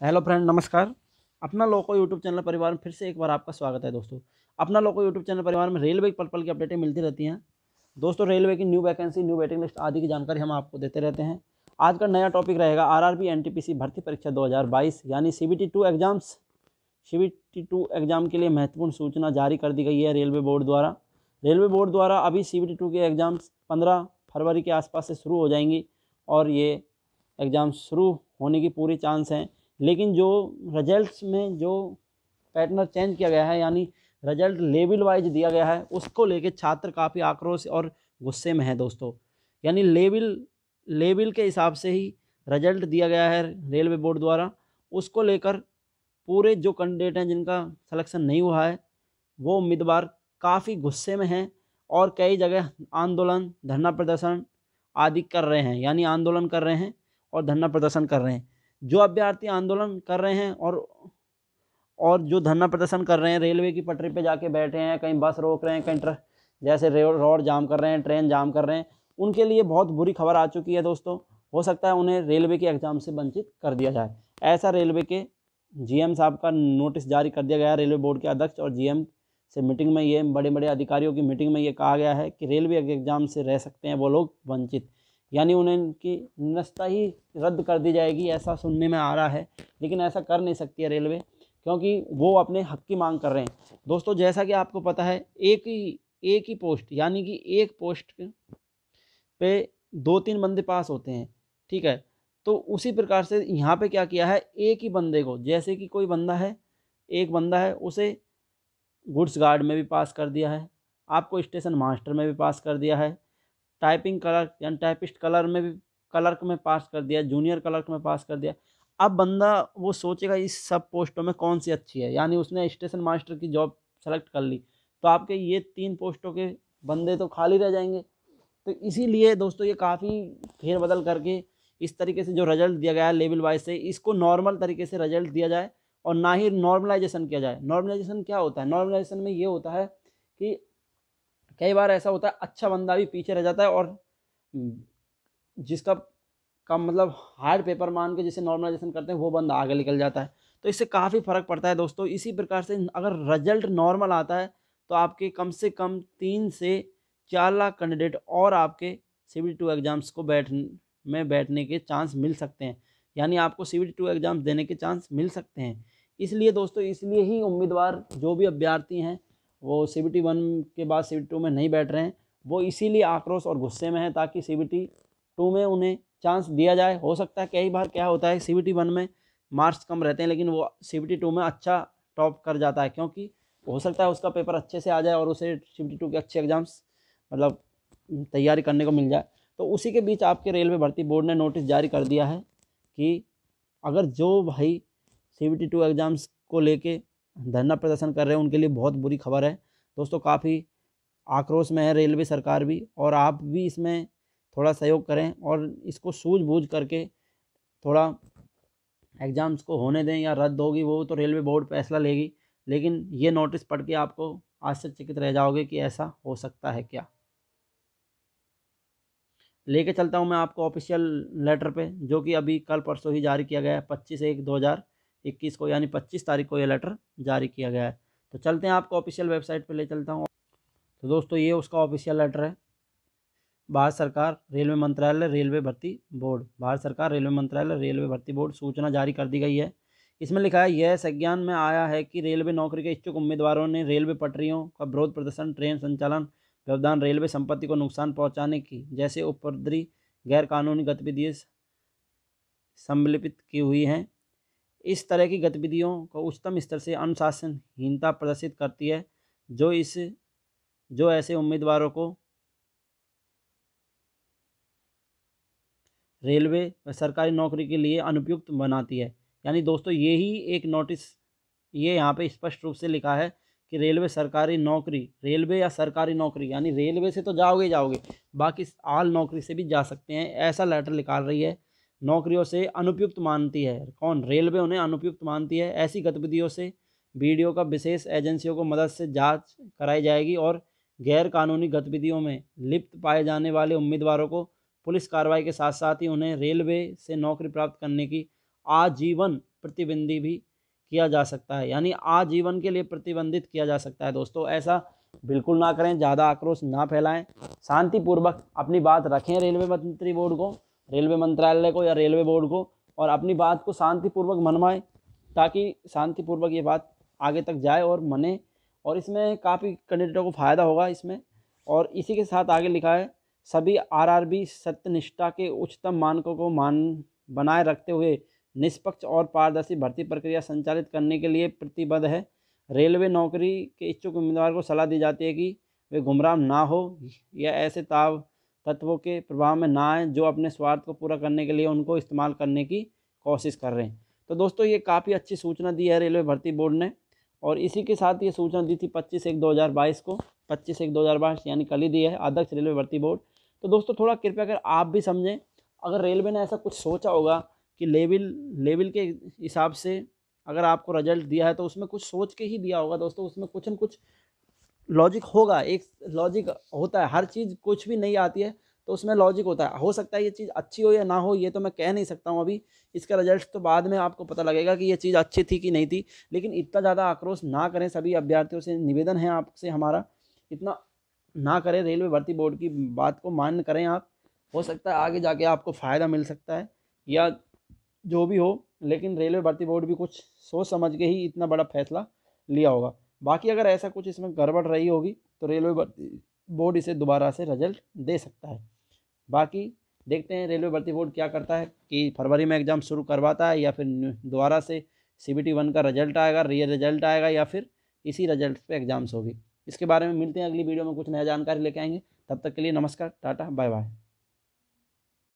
Hello friend, नमस्कार। अपना लोको YouTube channel परिवार में फिर से एक बार आपका स्वागत है दोस्तों। अपना लोको यूट्यूब चैनल परिवार में रेलवे की पल पल की अपडेटें मिलती रहती हैं। दोस्तों, रेलवे की new vacancy, new waiting list आदि की जानकारी हम आपको देते रहते हैं। आज का नया टॉपिक रहेगा आरआरबी एनटीपीसी भर्ती परीक्षा 2022 यानी CBT two exams. CBT two exam के लिए महत्वपूर्ण सूचना जारी कर दी गई है रेलवे बोर्ड द्वारा। रेलवे बोर्ड द्वारा अभी सी टू के एग्ज़ाम्स पंद्रह फरवरी के आसपास से शुरू हो जाएँगी और ये एग्ज़ाम शुरू होने की पूरी चांस हैं। लेकिन जो रिजल्ट्स में जो पैटर्न चेंज किया गया है, यानी रिज़ल्ट लेवल वाइज दिया गया है, उसको लेके छात्र काफ़ी आक्रोश और गुस्से में है दोस्तों। यानी लेवल लेवल के हिसाब से ही रिज़ल्ट दिया गया है रेलवे बोर्ड द्वारा। उसको लेकर पूरे जो कैंडिडेट हैं, जिनका सिलेक्शन नहीं हुआ है, वो उम्मीदवार काफ़ी गुस्से में हैं और कई जगह आंदोलन, धरना प्रदर्शन आदि कर रहे हैं। यानी आंदोलन कर रहे हैं और धरना प्रदर्शन कर रहे हैं। जो अभ्यर्थी आंदोलन कर रहे हैं और और जो धरना प्रदर्शन कर रहे हैं, रेलवे की पटरी पे जाके बैठे हैं, कहीं बस रोक रहे हैं, कहीं ट्र, जैसे रोड जाम कर रहे हैं, ट्रेन जाम कर रहे हैं, उनके लिए बहुत बुरी खबर आ चुकी है दोस्तों। हो सकता है उन्हें रेलवे के एग्ज़ाम से वंचित कर दिया जाए। ऐसा रेलवे के जीएम साहब का नोटिस जारी कर दिया गया रेलवे बोर्ड के अध्यक्ष और जीएम से मीटिंग में ये बड़े बड़े अधिकारियों की मीटिंग में ये कहा गया है कि रेलवे एग्ज़ाम से रह सकते हैं वो लोग वंचित। यानी उन्हें उनकी नस्ता ही रद्द कर दी जाएगी, ऐसा सुनने में आ रहा है, लेकिन ऐसा कर नहीं सकती है रेलवे, क्योंकि वो अपने हक की मांग कर रहे हैं। दोस्तों, जैसा कि आपको पता है, एक ही एक ही पोस्ट यानी कि एक पोस्ट पे दो तीन बंदे पास होते हैं, ठीक है? तो उसी प्रकार से यहाँ पे क्या किया है, एक ही बंदे को, जैसे कि कोई बंदा है, एक बंदा है, उसे गुड्स गार्ड में भी पास कर दिया है, आपको स्टेशन मास्टर में भी पास कर दिया है टाइपिंग क्लर्क यानी टाइपिस्ट कलर में भी, क्लर्क में पास कर दिया, जूनियर क्लर्क में पास कर दिया। अब बंदा वो सोचेगा इस सब पोस्टों में कौन सी अच्छी है, यानी उसने स्टेशन मास्टर की जॉब सेलेक्ट कर ली। तो आपके ये तीन पोस्टों के बंदे तो खाली रह जाएँगे। तो इसीलिए दोस्तों ये काफ़ी फेरबदल करके इस तरीके से जो रिज़ल्ट दिया गया है लेवल वाइज से, इसको नॉर्मल तरीके से रिज़ल्ट दिया जाए और ना ही नॉर्मलाइजेशन किया जाए। नॉर्मलाइजेशन क्या होता है? नॉर्मलाइजेशन में ये होता है कि कई बार ऐसा होता है अच्छा बंदा भी पीछे रह जाता है और जिसका का मतलब हार्ड पेपर मान के जिसे नॉर्मलाइजेशन करते हैं, वो बंदा आगे निकल जाता है। तो इससे काफ़ी फ़र्क पड़ता है दोस्तों। इसी प्रकार से अगर रिज़ल्ट नॉर्मल आता है तो आपके कम से कम तीन से चार लाख कैंडिडेट और आपके सी टू एग्ज़ाम्स को बैठ, में बैठने के चांस मिल सकते हैं। यानी आपको सी टू एग्ज़ाम्स देने के चांस मिल सकते हैं। इसलिए दोस्तों, इसलिए ही उम्मीदवार, जो भी अभ्यर्थी हैं वो सी बी टी वन के बाद सी बी टी टू में नहीं बैठ रहे हैं। वो इसीलिए आक्रोश और गुस्से में है ताकि सी बी टी टू में उन्हें चांस दिया जाए। हो सकता है कई बार क्या होता है सी बी टी वन में मार्क्स कम रहते हैं, लेकिन वो सी बी टी टू में अच्छा टॉप कर जाता है, क्योंकि हो सकता है उसका पेपर अच्छे से आ जाए और उसे सी बी टी टू के अच्छे एग्ज़ाम्स मतलब तैयारी करने को मिल जाए। तो उसी के बीच आपके रेलवे भर्ती बोर्ड ने नोटिस जारी कर दिया है कि अगर जो भाई C B T two exams को लेके धरना प्रदर्शन कर रहे हैं, उनके लिए बहुत बुरी खबर है। दोस्तों, काफ़ी आक्रोश में है रेलवे सरकार भी, और आप भी इसमें थोड़ा सहयोग करें और इसको सूझबूझ करके थोड़ा एग्ज़ाम्स को होने दें या रद्द होगी, वो तो रेलवे बोर्ड फैसला लेगी, लेकिन ये नोटिस पढ़ के आपको आश्चर्यचकित रह जाओगे कि ऐसा हो सकता है क्या। लेके चलता हूँ मैं आपको ऑफिशियल लेटर पे, जो कि अभी कल परसों ही जारी किया गया है, पच्चीस एक दो हज़ार। इक्कीस को यानी पच्चीस तारीख को ये लेटर जारी किया गया है। तो चलते हैं आपको ऑफिशियल वेबसाइट पर ले चलता हूँ। तो दोस्तों, ये उसका ऑफिशियल लेटर है। भारत सरकार, रेलवे मंत्रालय, रेलवे भर्ती बोर्ड। भारत सरकार, रेलवे मंत्रालय, रेलवे भर्ती बोर्ड सूचना जारी कर दी गई है। इसमें लिखा है, यह संज्ञान में आया है कि रेलवे नौकरी के इच्छुक उम्मीदवारों ने रेलवे पटरियों का विरोध प्रदर्शन, ट्रेन संचालन, व्यवधान, रेलवे संपत्ति को नुकसान पहुँचाने की, जैसे उपद्री गैर कानूनी गतिविधियाँ सम्मिलित की हुई हैं। इस तरह की गतिविधियों को उच्चतम स्तर से अनुशासनहीनता प्रदर्शित करती है, जो इस, जो ऐसे उम्मीदवारों को रेलवे व सरकारी नौकरी के लिए अनुपयुक्त बनाती है। यानी दोस्तों, ये ही एक नोटिस, ये यहाँ पे स्पष्ट रूप से लिखा है कि रेलवे सरकारी नौकरी, रेलवे या सरकारी नौकरी, यानी रेलवे से तो जाओगे जाओगे, बाकी आल नौकरी से भी जा सकते हैं, ऐसा लेटर निकाल रही है नौकरियों से अनुपयुक्त मानती है। कौन? रेलवे उन्हें अनुपयुक्त मानती है। ऐसी गतिविधियों से वीडियो का विशेष एजेंसियों को मदद से जाँच कराई जाएगी और गैर कानूनी गतिविधियों में लिप्त पाए जाने वाले उम्मीदवारों को पुलिस कार्रवाई के साथ साथ ही उन्हें रेलवे से नौकरी प्राप्त करने की आजीवन प्रतिबंधी भी किया जा सकता है। यानी आजीवन के लिए प्रतिबंधित किया जा सकता है। दोस्तों, ऐसा बिल्कुल ना करें। ज़्यादा आक्रोश ना फैलाएँ। शांतिपूर्वक अपनी बात रखें रेलवे मंत्री बोर्ड को। रेलवे मंत्रालय को या रेलवे बोर्ड को और अपनी बात को शांतिपूर्वक मनवाएँ ताकि शांतिपूर्वक ये बात आगे तक जाए और मने। और इसमें काफ़ी कैंडिडेटों को फ़ायदा होगा इसमें। और इसी के साथ आगे लिखा है, सभी आरआरबी सत्यनिष्ठा के उच्चतम मानकों को मान, बनाए रखते हुए निष्पक्ष और पारदर्शी भर्ती प्रक्रिया संचालित करने के लिए प्रतिबद्ध है। रेलवे नौकरी के इच्छुक उम्मीदवार को सलाह दी जाती है कि वे गुमराह ना हो, या ऐसे ताव तत्वों के प्रभाव में ना आए, जो अपने स्वार्थ को पूरा करने के लिए उनको इस्तेमाल करने की कोशिश कर रहे हैं। तो दोस्तों, ये काफ़ी अच्छी सूचना दी है रेलवे भर्ती बोर्ड ने, और इसी के साथ ये सूचना दी थी पच्चीस एक दो हज़ार बाईस को, पच्चीस एक दो हज़ार बाईस यानी कल ही दी है आदर्श रेलवे भर्ती बोर्ड। तो दोस्तों, थोड़ा कृपया कर आप भी समझें, अगर रेलवे ने ऐसा कुछ सोचा होगा कि लेवल लेवल के हिसाब से अगर आपको रिज़ल्ट दिया है तो उसमें कुछ सोच के ही दिया होगा दोस्तों, उसमें कुछ न कुछ लॉजिक होगा, एक लॉजिक होता है, हर चीज़ कुछ भी नहीं आती है तो उसमें लॉजिक होता है। हो सकता है ये चीज़ अच्छी हो या ना हो, ये तो मैं कह नहीं सकता हूँ अभी। इसका रिज़ल्ट तो बाद में आपको पता लगेगा कि ये चीज़ अच्छी थी कि नहीं थी, लेकिन इतना ज़्यादा आक्रोश ना करें सभी अभ्यर्थियों से, निवेदन है आपसे हमारा। इतना ना करें रेलवे भर्ती बोर्ड की बात को, मान्य करें आप। हो सकता है आगे जाके आपको फ़ायदा मिल सकता है, या जो भी हो, लेकिन रेलवे भर्ती बोर्ड भी कुछ सोच समझ के ही इतना बड़ा फैसला लिया होगा। बाकी अगर ऐसा कुछ इसमें गड़बड़ रही होगी तो रेलवे बोर्ड इसे दोबारा से रिज़ल्ट दे सकता है। बाकी देखते हैं रेलवे भर्ती बोर्ड क्या करता है कि फरवरी में एग्ज़ाम शुरू करवाता है या फिर दोबारा से सी बी टी वन का रिज़ल्ट आएगा, रियल रिज़ल्ट आएगा या फिर इसी रिज़ल्ट पे एग्ज़ाम्स होगी। इसके बारे में मिलते हैं अगली वीडियो में कुछ नया जानकारी लेके आएँगे। तब तक के लिए नमस्कार, टाटा बाय बाय